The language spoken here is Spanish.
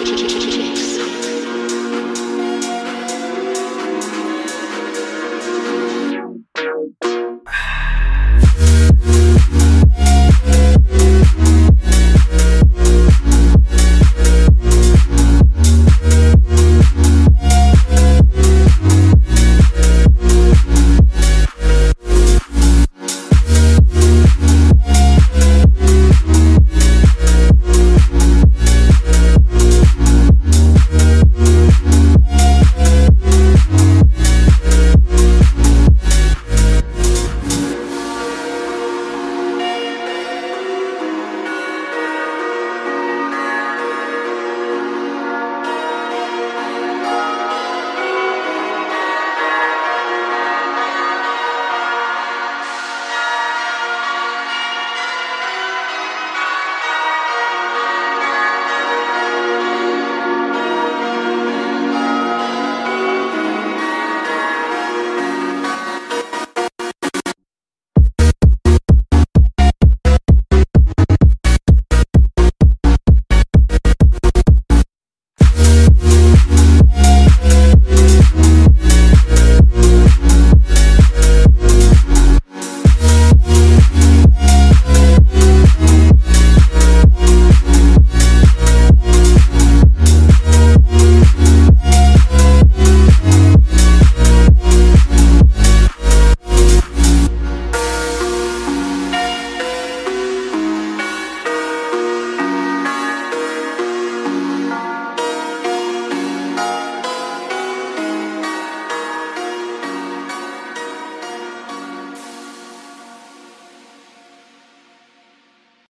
Ch -ch -ch -ch -ch -ch.